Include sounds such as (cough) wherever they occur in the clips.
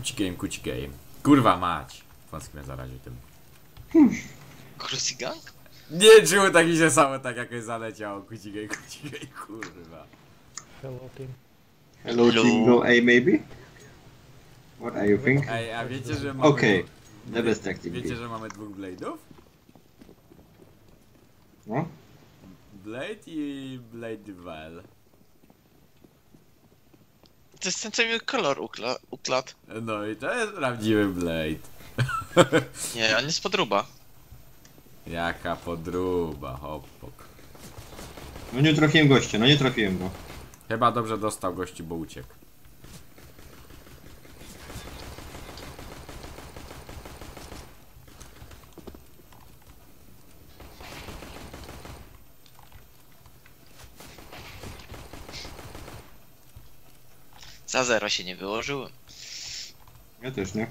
Kuci game, kuci game. Kurwa mać. Wąski mnie zaraził tym. Crossy Gang? Nie czuł taki się samo, tak jakoś zaleciało. Kuci game, kuci game, kurwa. Hello team. Hello, Hello. team go A maybe? What are you think? Ej, a wiecie, że mamy... Okej. The best tactic. Wiecie, że mamy dwóch blade'ów? No? Blade i Blade Well. To jest ten, co mi kolor ukla ukradł. No i to jest prawdziwy Blade. (laughs) Nie, on jest podruba. Jaka podruba, hopok. No nie trafiłem gościa, no nie trafiłem go. Chyba dobrze dostał gości, bo uciekł. Za zero się nie wyłożyłem. Ja też nie.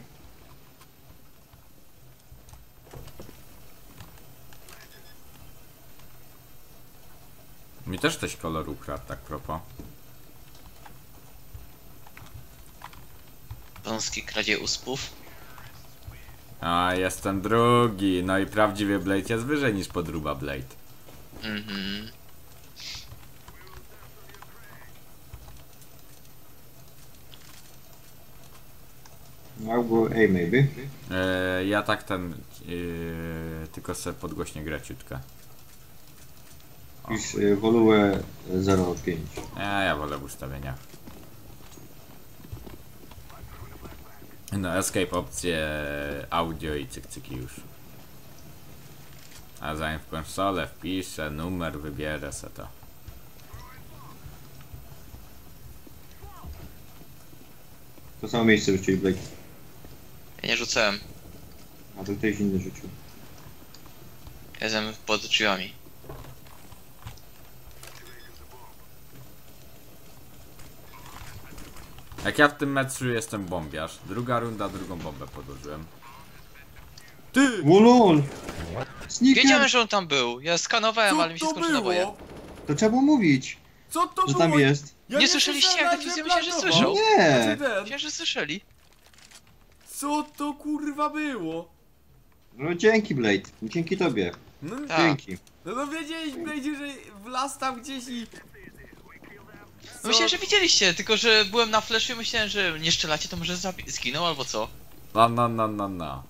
Mi też ktoś kolor ukradł, tak propos. Wąski kradzie uspów. A, jestem drugi. No i prawdziwy Blade jest wyżej niż podruba Blade. Mhm. Go A maybe. E, ja tak ten... E, tylko sobie podgłośnie grę ciutkę. Pisz y, Wolue 0,5. E, ja wolę w ustawieniach. No, escape opcje, audio i cyk cyki już. A zanim w konsolę wpiszę numer, wybierę se to. To samo miejsce rzucili Blake. Ja nie rzucałem. A to ktoś inny rzucił. Jestem pod drzwiami. Jak ja w tym meczu jestem bombiarz, druga runda, drugą bombę podłożyłem. Ty! Sneaker! Wiedziałem, że on tam był. Ja skanowałem, ale mi się skończyło na boje. To trzeba było mówić, Co to że było? tam jest. Ja Nie słyszeliście, jak słyszałem, defuzja że myślałem, że słyszał. Nie! Znaczy ten, Myślałem, że słyszeli. Co to kurwa było? No dzięki Blade, dzięki tobie. No, Tak. Dzięki. no, no wiedziałeś, będzie, że wlazł tam gdzieś i... Co? Myślałem, że widzieliście, tylko że byłem na flashu i myślałem, że nie strzelacie, to może zabi- zginął albo co. No, no, no, no, no.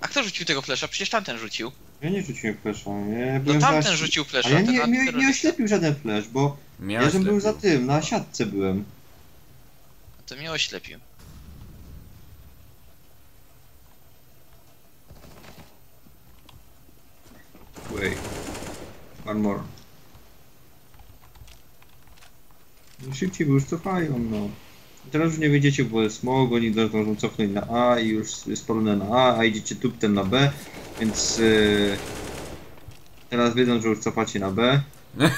A kto rzucił tego flasha? Przecież tamten rzucił. Ja nie rzuciłem flasha, nie No byłem tamten za... rzucił A flasha, ja ten nie, nie, nie antyterrorysta. oślepił żaden flash, bo Miałeś ja żem był za lepiej. tym, na siatce byłem. To mnie oślepił. Wait. One more. No szybciej, bo już cofają, no. Teraz już nie wiedziecie, bo jest smog, oni zdążą cofnąć na A i już jest polone na A, a idziecie tuptem na B, więc yy, teraz wiedzą, że już cofacie na B. (laughs)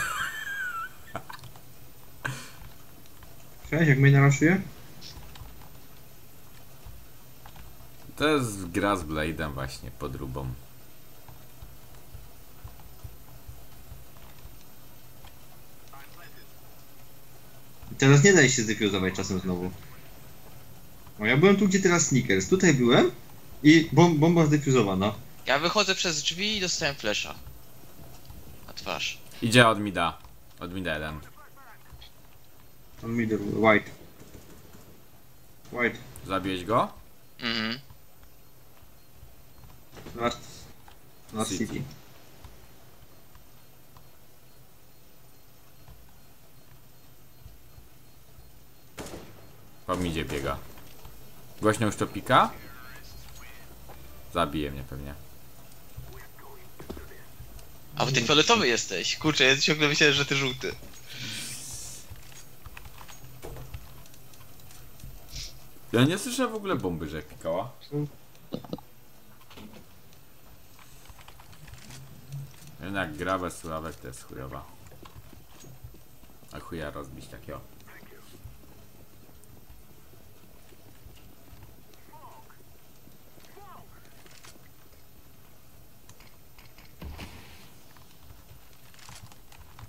Cześć, jak mnie naraszuje? To jest gra z Blade'em właśnie, podróbą. Teraz nie daje się zdefuzować czasem znowu. No ja byłem tu, gdzie teraz Snickers. Tutaj byłem i bom bomba zdefuzowana. Ja wychodzę przez drzwi i dostałem flasha. Na twarz. Idzie od mida. Od mida jeden. On middle, white. White. Zabiłeś go? Mhm. Last. Last City. city. Po midzie biega. Głośno już to pika? Zabije mnie pewnie. A bo ty fioletowy jesteś. Kurczę, ja ciągle myślałem, że ty żółty. Ja nie słyszę w ogóle bomby, że pikała. Jednak gra bez sławek to jest chujowa. A chuja rozbić takiego.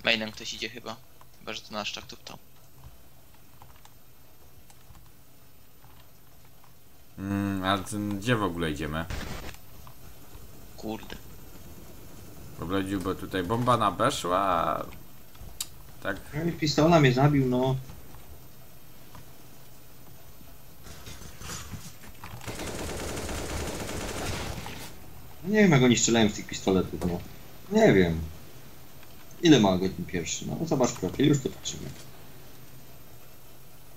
Mainem ktoś idzie chyba. Chyba, że to nasz tak tuptał. A ten, gdzie w ogóle idziemy? Kurde. Bo Bledziu, bo tutaj bomba na B szła. a Tak, No i pistola mnie zabił, no. Nie wiem jak oni strzelają z tych pistoletów, no. Nie wiem. Ile ma godzin pierwszy? No zobacz profil, już tu patrzymy.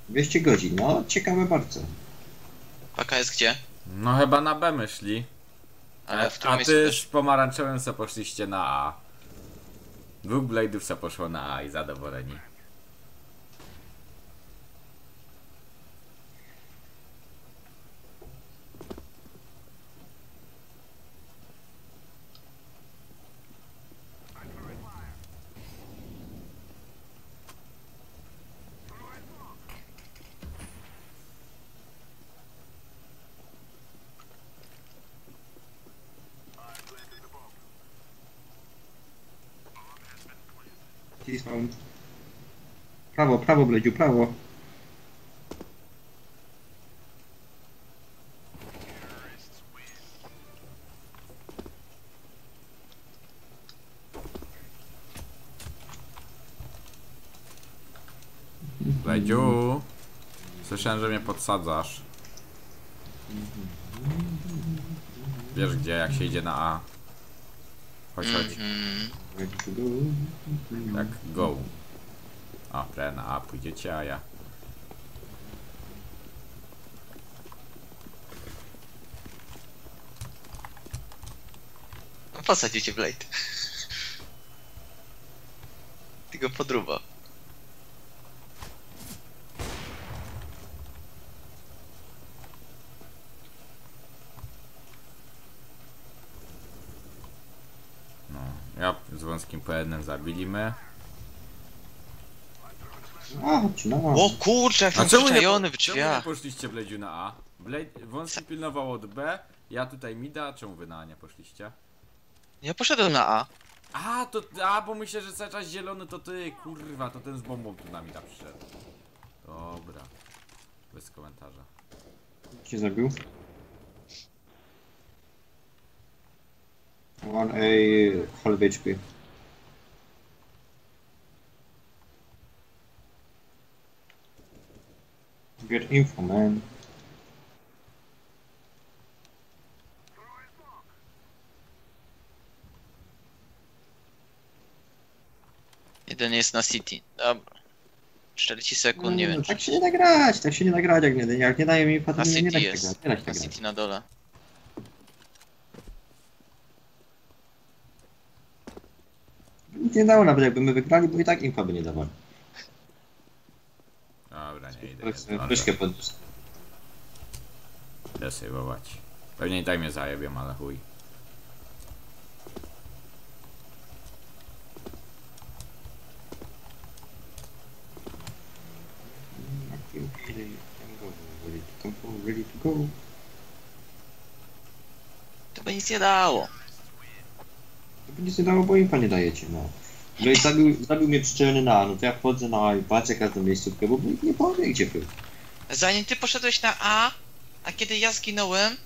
200 godzin, no ciekawe bardzo. Paka jest gdzie? no chyba na B myśli. Ale w którym A ty z pomarańczowym se poszliście na A. Dwóch Blade'ów se poszło na A i zadowoleni. Prawo, prawo, Bledziu, prawo. Bledziu! Słyszałem, że mnie podsadzasz. Wiesz gdzie, jak się idzie na A. Chodź, chodź. Tak, go. O, pre na A pójdziecie, a ja. No posadzicie Blade. Ty go podruba. No, ja z wąskim po jednym zabili no. O kurczę, jak A tam czemu nie, przyczajony w czemu nie drzwiach. poszliście Bledziu na A? Blade, wąski pilnował od B, ja tutaj mida, czemu wy na A nie poszliście? Ja poszedłem na A. A, to, a, bo myślę, że cały czas zielony to ty, kurwa, to ten z bombą tu na mida przyszedł. Dobra. Bez komentarza. Cię zabił? One A half HP. Get info, man. Jeden jest na City. Dobra. 40 sekund, nie No, wiem. Tak się nie da grać, tak się nie da grać, jak nie, jak nie daje mi info, to Na nie, nie da City się jest. grać. Nie da się Na grać. City na dole. Nic nie dało nawet jakby my wygrali, bo i tak info by nie dawali. Myszkę podniósł. Idę sejwować. Pewnie i tak mnie zajebią, ale chuj. Ready to go, ready to go. To by nic nie dało. To by nic nie dało, bo info nie dajecie, no. No i zabił, zabił mnie przyczajony na A, no to ja wchodzę na A i patrzę każdą miejscówkę, bo nikt nie powie gdzie był. Zanim ty poszedłeś na A, a kiedy ja zginąłem,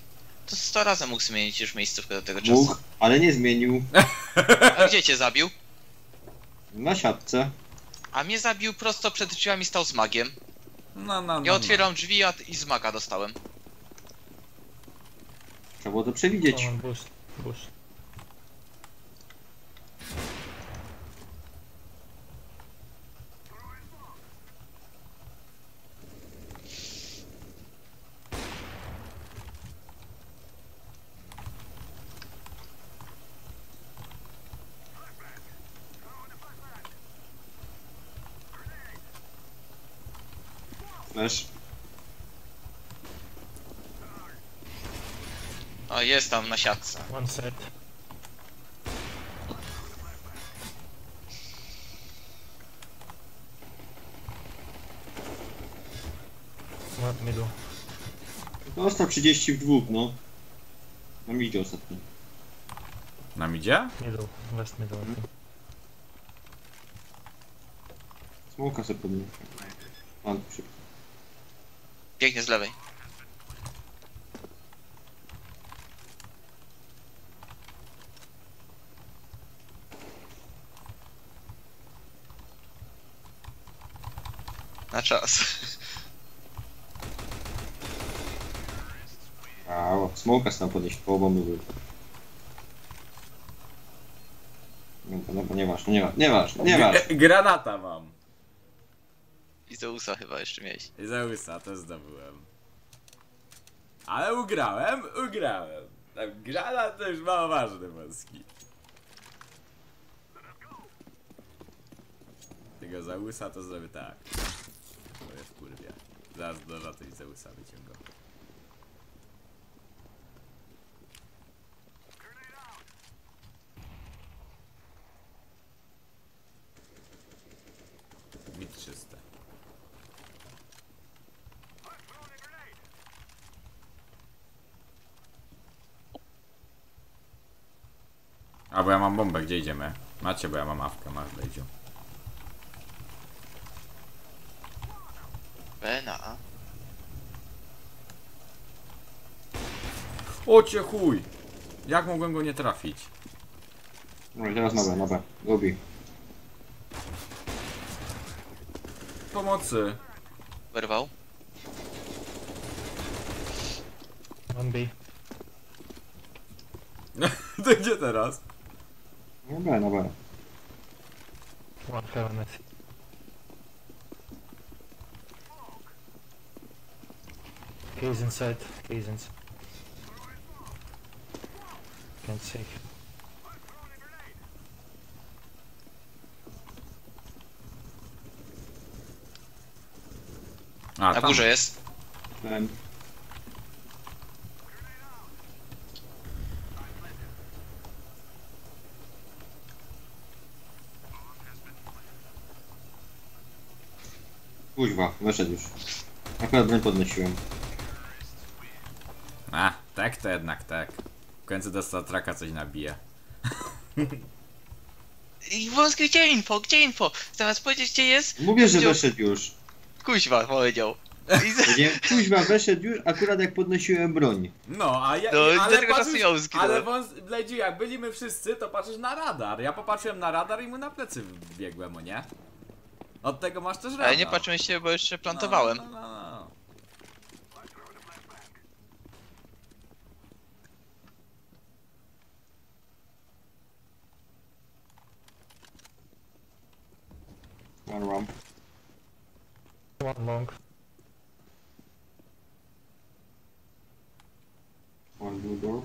to 100 razy mógł zmienić już miejscówkę do tego czasu. Mógł, ale nie zmienił. A gdzie cię zabił? Na siatce. A mnie zabił prosto przed drzwiami, stał z magiem. No, no, no. Ja otwieram drzwi a, i z maga dostałem. Trzeba było to przewidzieć. Someone boost. Flash. O, jest tam na siatce. One set. One middle. Dostał 30 w dwóch, no. Na midzie ostatnio. Nam idzie? Middle. Last middle, I think. Smoka sobie podniósł. Pan szybko. Biegnie z lewej. Na czas. (laughs) A, o, smoka stał podejść koło bomby Nie Dobra, nie nieważne, nieważne, nieważne. Granata mam. Zeusa chyba jeszcze. I Zeusa też zdobyłem. Ale ugrałem, ugrałem. Tam granat to już mało ważny polski. Tego Zeusa to zrobię tak. To jest kurwie. Zaraz do i Zeusa wyciągam. A, bo ja mam bombę, gdzie idziemy? Macie, bo ja mam awkę, masz Lejdziu. B na A. O cię chuj! Jak mogłem go nie trafić? No i teraz na B. Lubi. Pomocy! Wyrwał. One B. (laughs) to gdzie teraz? Na B, na B. One heaven I see. He's inside. He's inside. Can't see. A, Na górze jest. Ten. Kuźwa, wyszedł już. Akurat broń podnosiłem. A, tak to jednak tak. W końcu do Statraka coś nabije. (laughs) I wąski, gdzie info? Gdzie info? Zamiast powiedzieć gdzie jest, Mówię, że Powiedział- weszedł już. kuźwa powiedział. (laughs) Powiedziałem, kuźwa, weszedł już, akurat jak podnosiłem broń. No, a ja. No, ale patrzysz-. Ale wąs, Bledziu, jak byliśmy wszyscy, to patrzysz na radar. Ja popatrzyłem na radar i mu na plecy biegłem, o nie? Od tego masz też radar. Ale nie patrzymy się, bo jeszcze plantowałem. No, no, no, no. One One long. one blue door.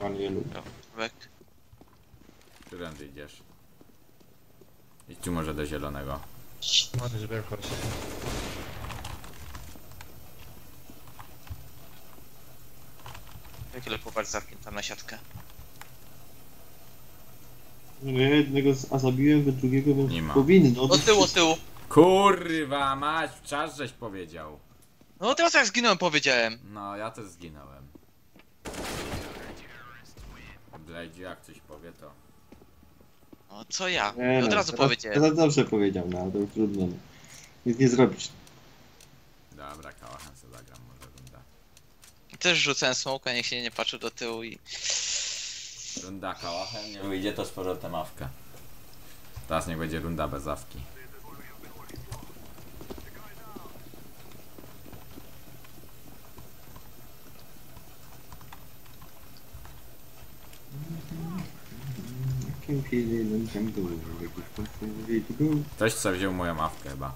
One yellow. Back. Którędy idziesz? Idź tu może do zielonego. For a second. Jakie popatrz zawkiem tam na siatkę. No ja jednego z- a zabiłem, we drugiego więc Nie ma. powinno. Od tyłu, od tyłu. Kurwa mać, w czas żeś powiedział. No teraz jak zginąłem powiedziałem. No, ja też zginąłem. Bledziu, jak coś powie to. No co ja? Nie, I od no, razu teraz- powiedziałem. Teraz dobrze powiedział, no ale to trudno. No. Nic nie zrobisz. Dobra, kałachem sobie zagram może runda. Też rzucałem smoka, niech się nie patrzył do tyłu i... Runda kałachem, nie wyjdzie to z powrotem awkę. Teraz niech będzie runda bez awki. Can był. Ktoś co wziął moją awkę chyba.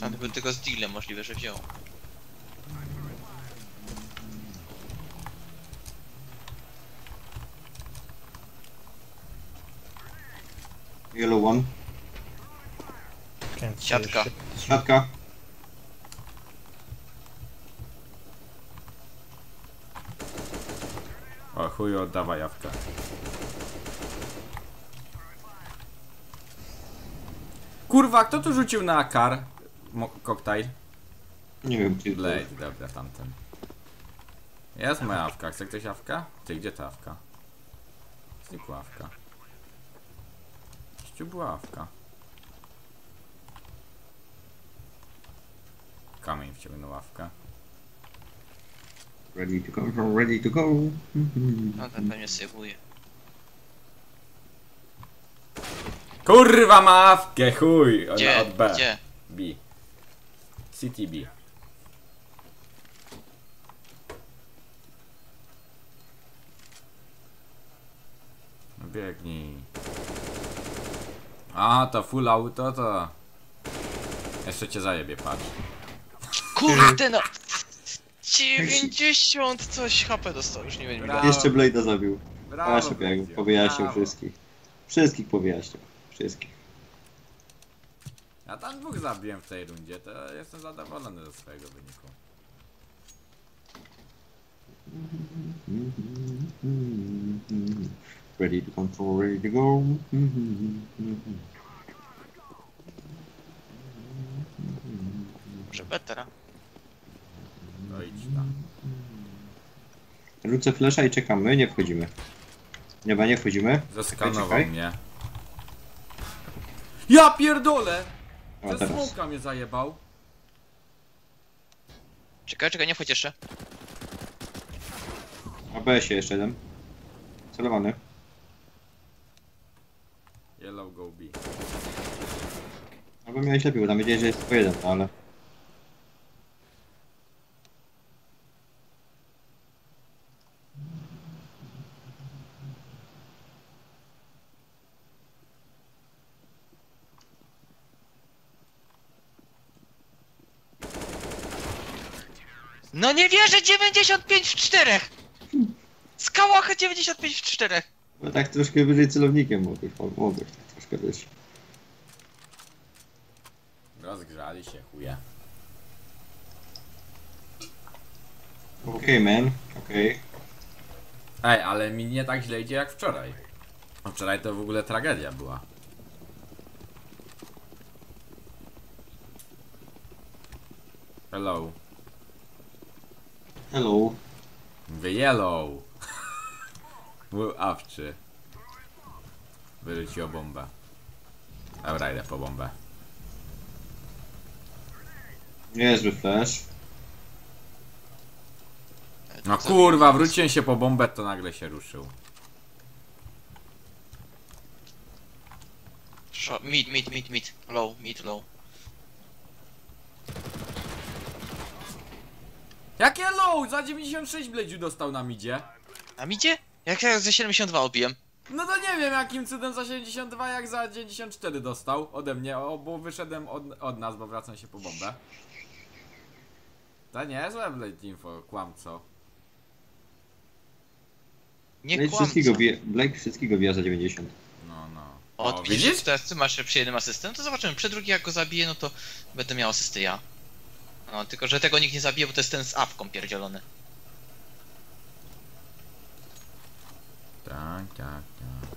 Tam był tylko z dealem możliwe, że wziął. Yellow one. Siatka. Siatka. Chuju, oddawaj awkę. Kurwa, kto tu rzucił na akar? Mo koktajl? Nie wiem, gdzie Blade, dobra, tamten. Jest moja awka, chce ktoś awka? Ty, gdzie ta awka? Znikła awka. Gdzie była awka? Kamień wciągnął awkę. Ready to go, ready to go. No ten pewnie sejwuje. Kurwa mawkę, chuj! Ona Gdzie? od B. Gdzie? B. City B. No Biegnij. A, to full auto to... Jeszcze cię zajebie, patrz. Kurde no! 90 coś HP dostał, już nie wiem Brawo. Jeszcze Blade'a zabił. Brawo, A, szybko, jak Bedzio, powyjaśniał brawo. wszystkich. Wszystkich powyjaśniał. Wszystkich. Ja tam dwóch zabiłem w tej rundzie, to jestem zadowolony ze swojego wyniku. Ready to control, ready to go. Może betera. To idź tam. Rzucę flesza i czekamy, nie wchodzimy. Nie, nie wchodzimy. Zeskanował Czekaj. mnie. Ja pierdolę! O, Ze teraz. smoka mnie zajebał. Czekaj, czekaj, nie wchodź jeszcze. Na BS-ie jeszcze jeden. Celowany. Yellow go B. Albo miałeś lepiej, bo tam wiedziałeś, że jest tylko jeden, no ale... No nie wierzę, 95 w 4! Skałachę 95 w 4! No tak troszkę wyżej celownikiem mogłeś, mogłeś tak troszkę być. Rozgrzali się, chuje. Okej, man. Okej. Ej, ale mi nie tak źle idzie jak wczoraj. Wczoraj to w ogóle tragedia była. Hello. Hello. Mówię yellow. Był awczy. Wyrzuciło bombę. Dobra, idę po bombę. Niezły flash. No kurwa, wróciłem się po bombę, to nagle się ruszył. Sho- Mid, mid, mid, mid. Low, mid, low. Jakie low? Za 96 bledziu dostał na midzie. A midzie? Jak ja ze 72 odbiłem? No to nie wiem jakim cudem za 72 jak za 94 dostał ode mnie, o, bo wyszedłem od, od nas, bo wracam się po bombę. To niezłe Blade Info, kłamco. Nie Blake kłamco. wszystkiego, bije, Blake wszystkiego bija za 90. No, no. O, O, widzisz? Teraz ty masz przy jednym asystę, no to zobaczymy. Przy drugi jak go zabiję, no to będę miał asysty ja. No, tylko że tego nikt nie zabije, bo to jest ten z apką pierdzielony. Tak, tak, tak.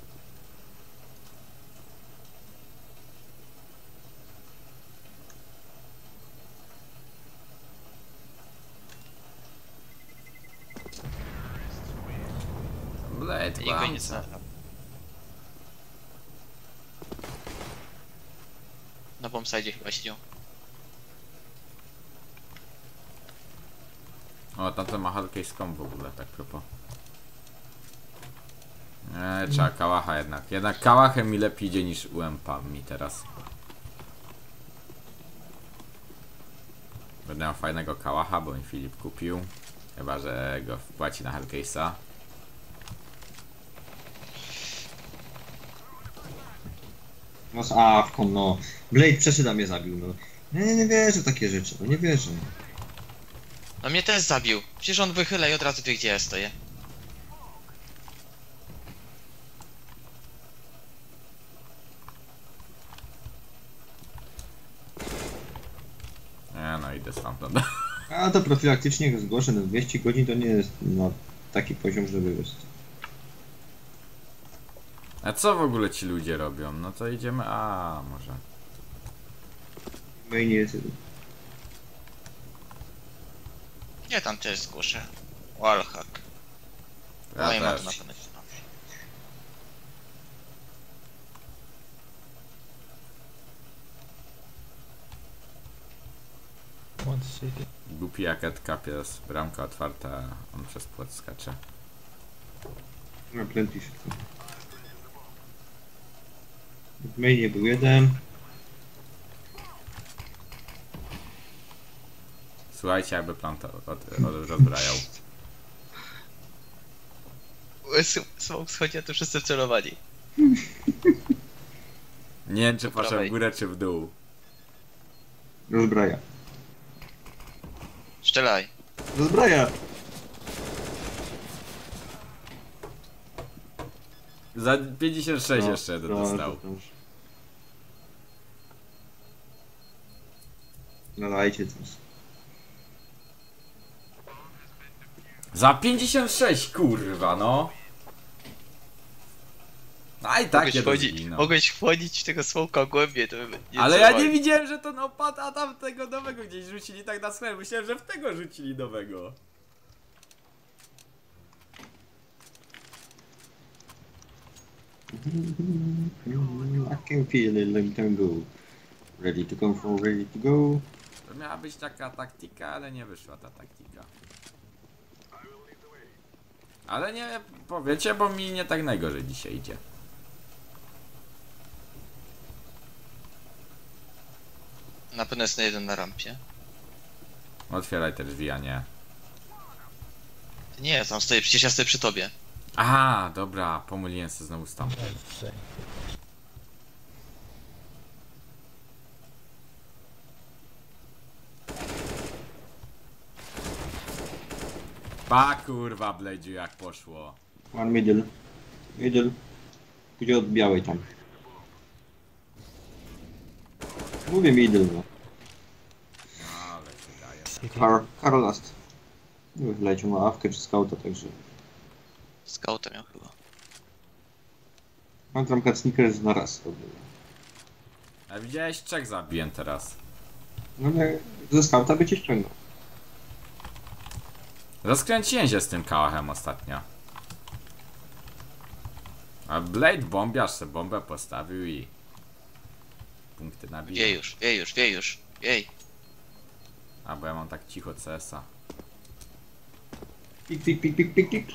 Blade, Nikt go nie zna. Na bombside chyba siedział. O, tamten ma hardcase w ogóle, tak propos. Nie, trzeba kałacha jednak. Jednak kałachem mi lepiej idzie niż UMP mi teraz. Będę miał fajnego kałacha, bo mi Filip kupił. Chyba, że go wpłaci na hardcase'a. No z awką, no. Blade przeszyda mnie zabił, no. Nie, nie wierzę w takie rzeczy, no nie wierzę. No mnie też zabił. Przecież on wychyla i od razu wie gdzie ja stoję. Nie no, idę stamtąd. (laughs) A to profilaktycznie go zgłoszę na 200 godzin, to nie jest no, taki poziom, żeby wiesz. A co w ogóle ci ludzie robią? No to idziemy, a może. My nie jest... Ja tam też zgłoszę. Wallhack. Ja No i mam na city. Głupi jak Edka pies. Bramka otwarta, on przez płot skacze. Na plenty szybko. W mainie był jeden. Słuchajcie, jakby plan to od, od, rozbrajał. Smoke schodzi, a to wszyscy wcelowali. Nie wiem, czy patrzę w górę, czy w dół. Rozbraja. Strzelaj. Rozbraja! Za 56 No, jeszcze proszę, dostał. No dajcie coś. Za 56, kurwa, no. A i tak mogłeś, jeden wchodzić, mogłeś wchodzić w tego smoka głębiej, to by nie Ale ja nie widziałem, że to no padł, a tam tego nowego gdzieś rzucili tak na sklep. Myślałem, że w tego rzucili nowego. I can feel it, go. Ready to come from ready to go. To miała być taka taktika, ale nie wyszła ta taktika. Ale nie powiecie, bo mi nie tak najgorzej dzisiaj idzie. Na pewno jest na jeden na rampie. Otwieraj te drzwi, a nie. Nie, tam stoję, przecież ja stoję przy tobie. Aha, dobra, pomyliłem się znowu z tam. Pa kurwa, Blade'u, jak poszło. One middle. Middle. Gdzie od białej tam. Mówię middle, no. Ale się daje. Car, car last. Nie wyleciał na awkę czy skauta, także... Scouta miał chyba. Mam tam sneakers na raz. to było. A widziałeś, trzech zabiłem teraz. No ale ze skauta by cię ściągnął. Rozkręciłem się z tym kałachem ostatnio. A Blade bombiarz se bombę postawił i... Punkty Wie nabije. już, wie już, wie już. Jej. A bo ja mam tak cicho CS-a. Pik, pik, pik, pik, pik, pik.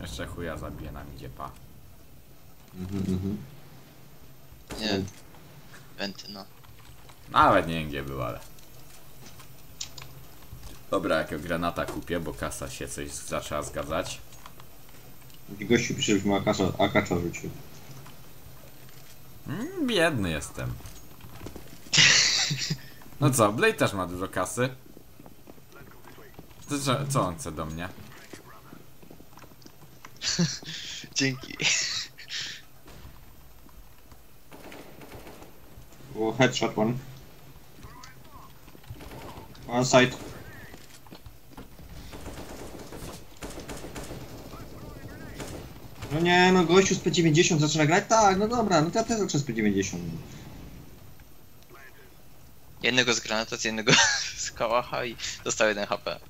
Jeszcze chuja zabije nam idzie pa. Mhm, mhm. Nie. Wenty, no. Nawet nie wiem gdzie był, ale... Dobra, jakiego granata kupię, bo kasa się coś zaczęła zgadzać. Gościu pisze, że ma akacza, akacza rzucił. Mm, biedny jestem. No co, Blade też ma dużo kasy. To co, co on chce do mnie? (laughs) Dzięki. O, headshot one. One side. No nie, no gościu z P90 zaczyna grać? Tak, no dobra, no to ja też zacznę z P90. Jednego z granata, z jednego (laughs) z kałacha i dostał jeden HP.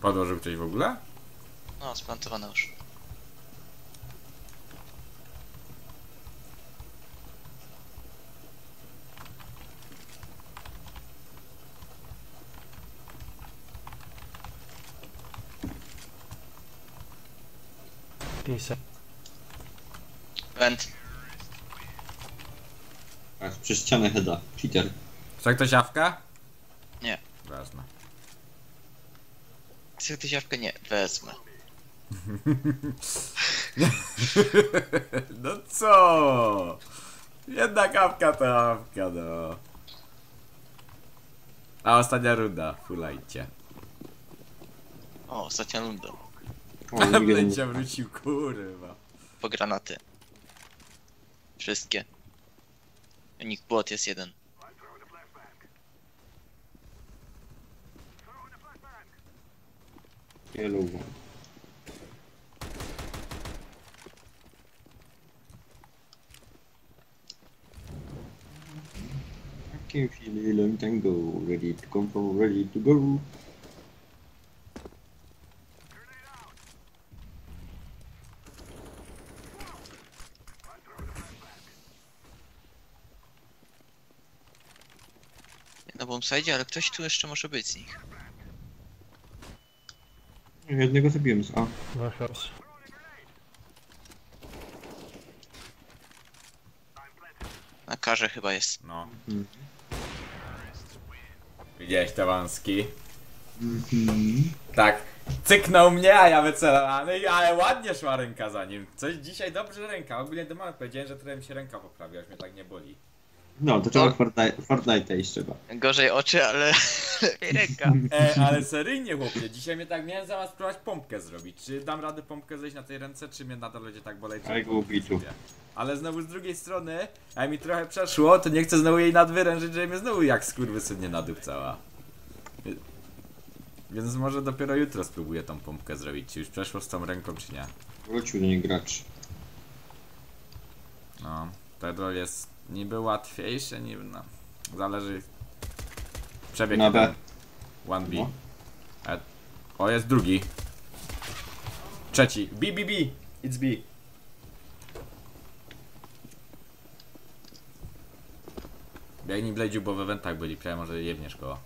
Podłożył ktoś w ogóle? No, splantowane już. Decent. Went. Tak, przez ścianę heada. Cheater. Chce ktoś awka? Nie. Ważne. Chcę tę siawkę? Nie, wezmę. (laughs) no co? Jedna kapka to awka, no. A ostatnia runda, fulajcie. O, ostatnia runda. Nie- Blęcia wrócił, kurwa. Po granaty. Wszystkie. Unik błot jest jeden. One. I can feel it, go. Ready to come from ready to go. Bombsite, ale ktoś tu jeszcze może być z nich. Jednego zabiłem z A. Warehouse. Na karze chyba jest. No. Mhm. Widziałeś te wąski? Mhm. Tak. Cyknął mnie, a ja wycelowany, ale ładnie szła ręka za nim. Coś dzisiaj dobrze ręka. Ogólnie do mamy powiedziałem, że trochę mi się ręka poprawiła, aż mnie tak nie boli. No, to trzeba Fortnite, Fortnite iść trzeba. Gorzej oczy, ale (laughs) lepiej ręka. E, ale seryjnie chłopie, dzisiaj mnie tak miałem zamiast spróbować pompkę zrobić. Czy dam radę pompkę zejść na tej ręce, czy mnie nadal będzie tak boleć? Ale ubiciu. zrobię? Ale znowu z drugiej strony, jak mi trochę przeszło, to nie chcę znowu jej nadwyrężyć, że mnie znowu jak skurwysyn nie cała. Więc może dopiero jutro spróbuję tą pompkę zrobić, czy już przeszło z tą ręką, czy nie. Wrócił do niej gracz. No, Pedro jest niby łatwiejsze, niby no. Zależy. Przebieg Na B. jeden. 1B. No. E, o, jest drugi. Trzeci. B, B, B. It's B. Biegnij Blade'u, bo w eventach byli, prawie może jebniesz go.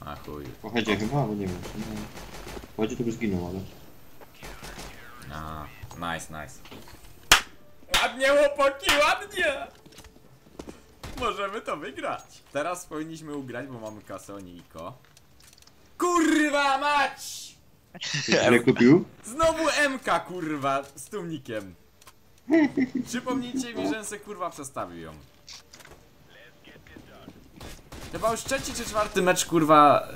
A chuj. Chyba, ale nie wiem. czy nie. Po headzie to by zginął, ale... A, nice, nice. Ładnie chłopaki, ładnie! Możemy to wygrać. Teraz powinniśmy ugrać, bo mamy kasę oni Iko. Kurwa mać! Ile kupił? Znowu MK kurwa z tłumnikiem. Przypomnijcie mi, że se kurwa przestawił ją. Chyba już trzeci czy czwarty mecz kurwa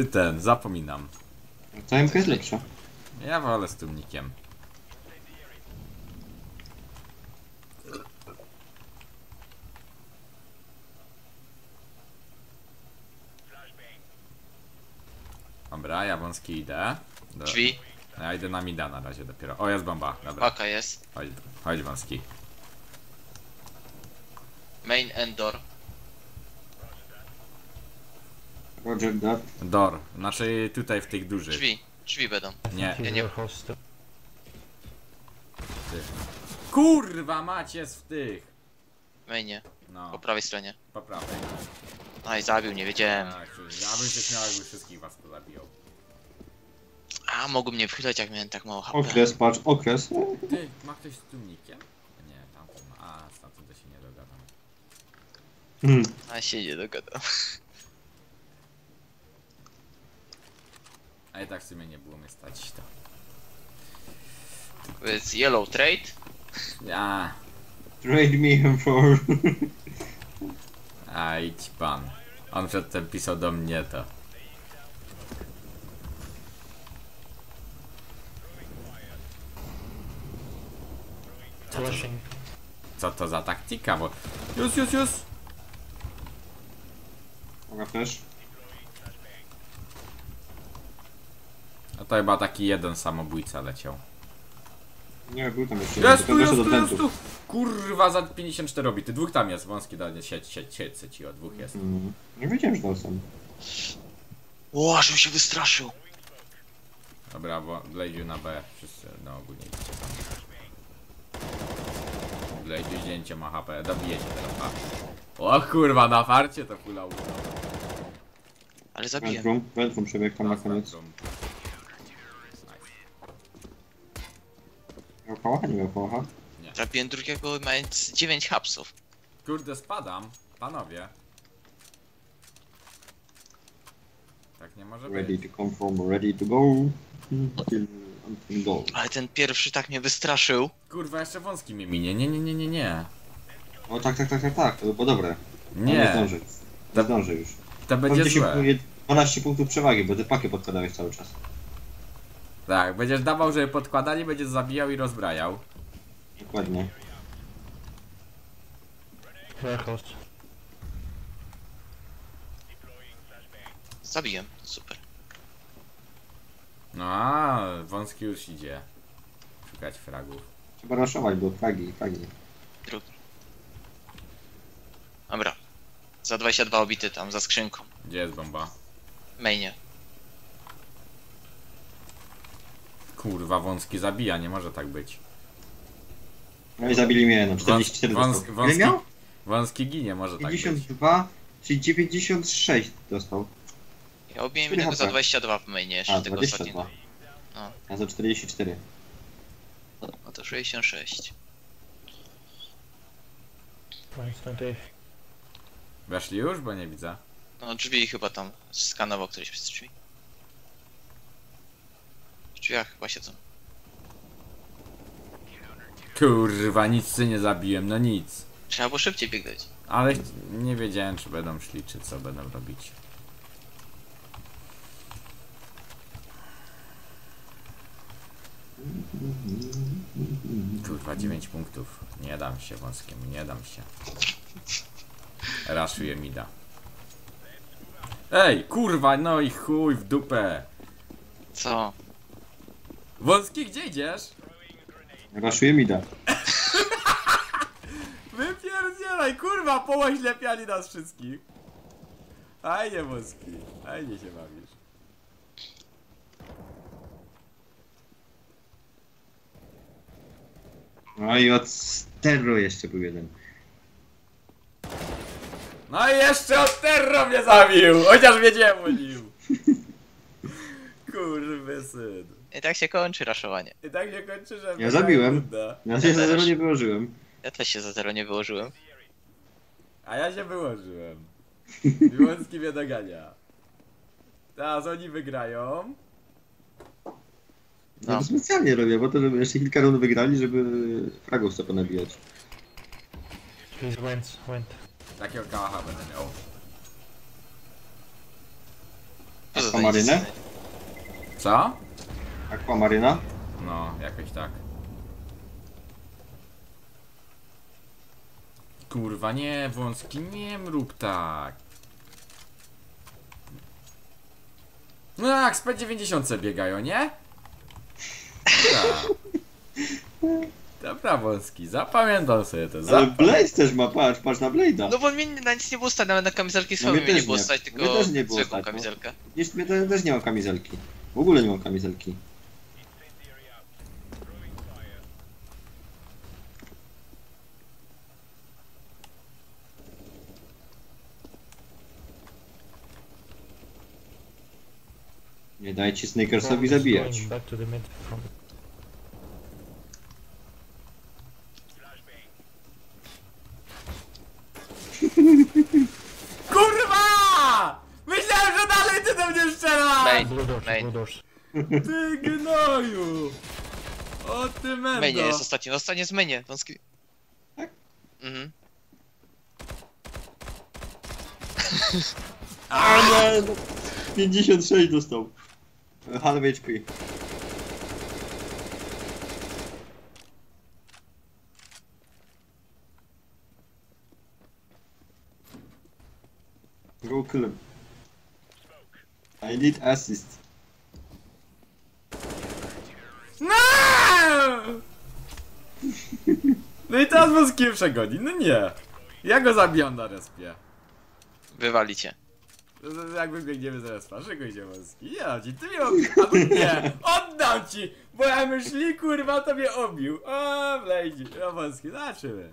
e, ten, zapominam. Ta MK jest lepsza. Ja wolę z tłumnikiem. Dobra, ja wąski idę. Do, Drzwi, Ja idę na mida na razie dopiero. O, jest bomba, dobra. paka jest. Chodź, chodź wąski. Main and door. Roger that. Door, znaczy tutaj w tych dużych. Drzwi, drzwi będą. Nie, He's nie- ty. Kurwa jest w tych. Mainie, No, po prawej stronie. po prawej. Aj, zabił, nie wiedziałem. Tak, ja bym się śmiał, jakby wszystkich was pozabijał. A, mogą mnie wychylać, jak miałem tak mało HP. Okres, patrz, okres. Ty, ma ktoś z tłumnikiem? Nie, tamten ma. A, z tamtym to się nie dogadam. Hmm. A, się nie dogadam. A i tak w sumie nie było mnie stać to. With yellow trade. Ja, Trade me for... a idź pan. On przedtem pisał do mnie to. Flashing. Co to za taktyka, bo... Już, już, już! Uwaga też. A to chyba taki jeden samobójca leciał. Nie, był tam jeszcze Jest tu, jeden, jest tu, jest do tu! Kurwa, za 54 obity. Dwóch tam jest, wąski dalej. Sieć, sieć, sieć, sieć, o dwóch jest. Mm. Nie wiedziałem, że to są. Ło, żebym się wystraszył. Dobra, bo Blade'u na B. Wszyscy, no ogólnie idźcie tam. Blade'u zdjęcie ma HP, dobijecie teraz. A. O kurwa, na farcie to pula uda. Ale zabiję. Ventrum, Ventrum przebiegł tam na koniec. spektrum. Miał kołacha? Nie miał kołacha? Zabiłem drugiego, mając 9 hapsów. Kurde, spadam. Panowie. Tak nie może Ready być. to come from, ready to go. Until, until go. Ale ten pierwszy tak mnie wystraszył. Kurwa, jeszcze wąski mnie minie. Nie, nie, nie, nie, nie. O tak, tak, tak, tak, tak, to było dobre. Ale Nie Nie, zdąży. Nie zdąży już. to będzie 10 złe. punktów- 12 punktów przewagi, bo ty pakie podkładałeś cały czas. Tak, będziesz dawał, żeby podkładali, będziesz zabijał i rozbrajał. Dokładnie. Warehouse. Zabiłem, super. No a wąski już idzie. Szukać fragów. Trzeba raszować, bo fragi, fragi. Drugi. Dobra. Za 22 obity tam, za skrzynką. Gdzie jest bomba? Mainie. Kurwa, wąski zabija, nie może tak być. No i zabili mnie, no 44 Wąs- dostał. wąski-? Wąski ginie, może tak być. 52, Czyli 96 dostał. Ja obiłem innego za HP. 22 w mainie jeszcze A, tego 22. ostatniego. No. A za 44. No to 66. Points 28. Weszli już? Bo nie widzę. No drzwi chyba tam skanował ktoś przez drzwi. W drzwiach chyba siedzą. Kurwa, nic ty nie zabiłem, no nic. Trzeba było szybciej biegnąć. Ale ch- nie wiedziałem, czy będą szli, czy co będą robić. Kurwa, 9 punktów. Nie dam się wąskiemu, nie dam się. Raszuje mi da. Ej, kurwa, no i chuj w dupę. Co? Wąski, gdzie idziesz? Raszuje mi da. (laughs) Wypierdzielaj, kurwa, połoślepiali nas wszystkich. Fajnie, wąski. Fajnie się bawisz. No i od stereo jeszcze był jeden. No i jeszcze od terro mnie zabił, chociaż wiedziałem o nim. (laughs) Kurwy syn. I tak się kończy raszowanie. I tak się kończy, że... Ja zabiłem. Ja się za też. zero nie wyłożyłem. Ja też się za zero nie wyłożyłem. A ja się wyłożyłem. Miłącki mnie dogania. Teraz oni wygrają. No No. to specjalnie robię, bo to żeby jeszcze kilka rund wygrali, żeby fragów sobie ponabijać. Please went, went. Takiego kałacha będę miał. Aquamarynę? Co? Aquamaryna? No, jakoś tak. Kurwa, nie, wąski, nie mrób tak. No jak, z P90 biegają, nie? Dobra. Dobra, wąski, zapamiętam sobie to. Ale Zap... Blaze też ma, patrz, patrz na Blade'a. No bo mnie na nic nie było stać, nawet na kamizelki No słabe mnie mnie nie było stać, Mnie tylko też nie było zwykłą stać, no. kamizelkę. Mnie też, też nie mam kamizelki. W ogóle nie mam kamizelki. Nie dajcie Snakersowi zabijać. (laughs) Kurwa! Myślałem, że dalej ty do mnie strzelasz! Main, main. (laughs) Ty gnoju! O ty mendo! Mainie jest ostatni, ostatni jest mainie, wąski. Tak? Mhm. A nie! no. 56 dostał. Half HP. Go kill him. I need assist. No! No i teraz wąskiem przegoni, no nie. Ja go zabijam na respie. Wywali cię. Z- z- Jak wybiegniemy z respa, szykuj się wąski. Ja ci, ty mnie obił, albo nie, oddam ci, bo ja myśli, kurwa, to mnie obił. O, wlejdzie, wąski, zobaczymy.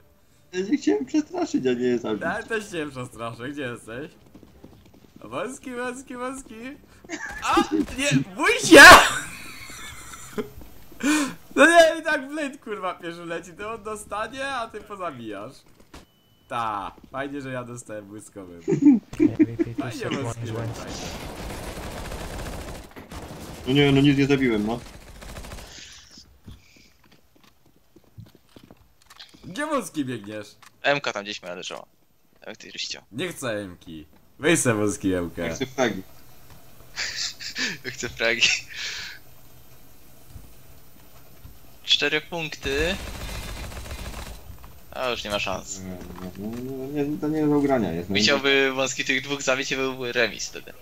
Ja nie chciałem przestraszyć, a nie zabić. Ja też cię przestraszę, gdzie jesteś? Wąski, wąski, wąski. A, nie, bój się! No nie, i tak Blade kurwa pierwszy leci, to on dostanie, a ty pozabijasz. Ta, fajnie, że ja dostałem to (laughs) Fajnie, is went. fajnie. No nie, no nic nie zabiłem, no. Gdzie wąski biegniesz? MK tam gdzieś miała leżała. Jak ty ryścio. Nie chcę emki. Weź se wąski emkę. Jak chcę fragi. (laughs) Chcę fragi. Cztery punkty. A już nie ma szans. No, nie, to nie do ugrania jest. Chciałby wąski tych dwóch zabić i byłby remis wtedy.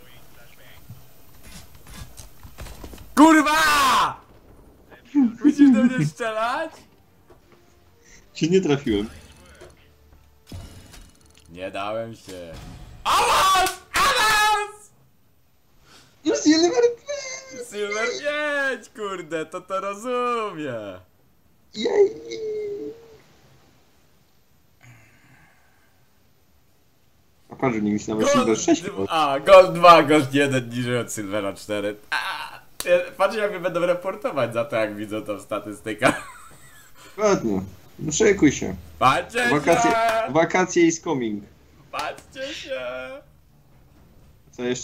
KURWA! Musisz do mnie strzelać? Się nie trafiłem. Nie dałem się. Awans! Awans! No Silver Silver 5, kurde, to to rozumie. Jej! Oni mi się nawet Silver 6 dwa- A, Gold 2, Gold 1 niżej od Silvera 4. A, ja- patrz jak mnie będą raportować za to, jak widzą to w statystykach. Dokładnie. No szykuj się. Patrzcie Wakacje, się! wakacje is coming. Patrzcie się! Co jeszcze?